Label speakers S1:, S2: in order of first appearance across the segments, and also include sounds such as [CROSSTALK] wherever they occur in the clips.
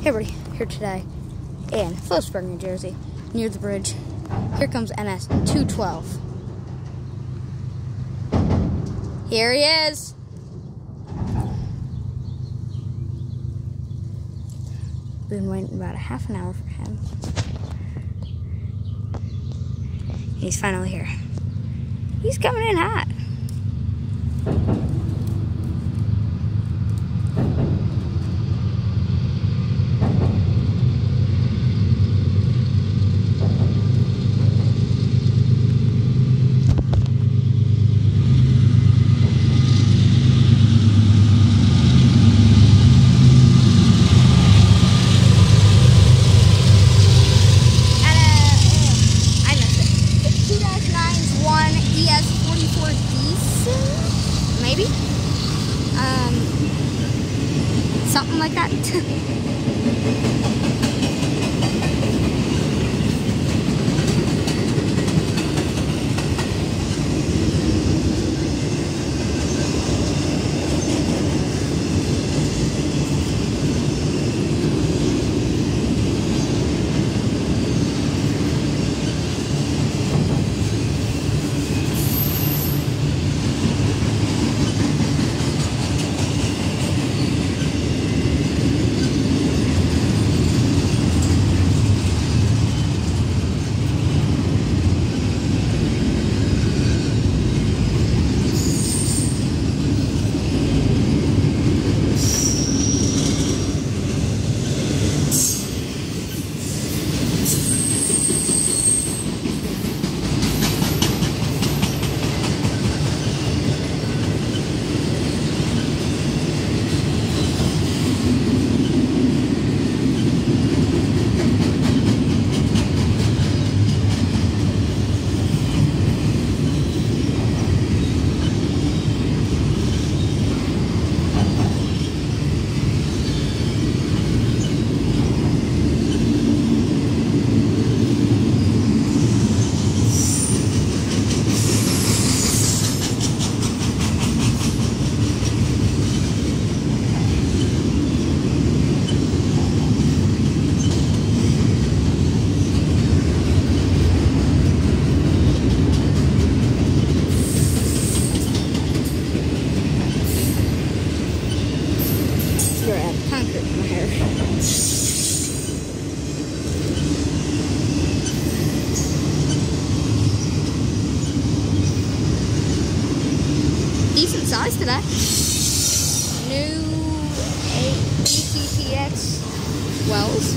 S1: Hey everybody, here today in Phillipsburg, New Jersey, near the bridge. Here comes NS 212. Here he is. Been waiting about a half an hour for him. He's finally here. He's coming in hot. Maybe. Um, something like that. [LAUGHS] Decent size today. New Wells.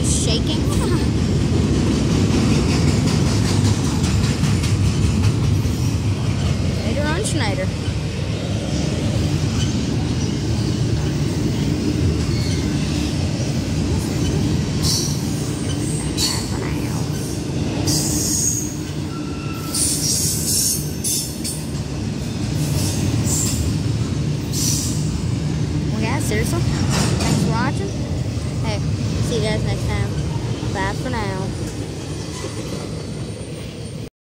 S1: Just shaking. [LAUGHS] Later on, Schneider. See you guys next time. Bye for now.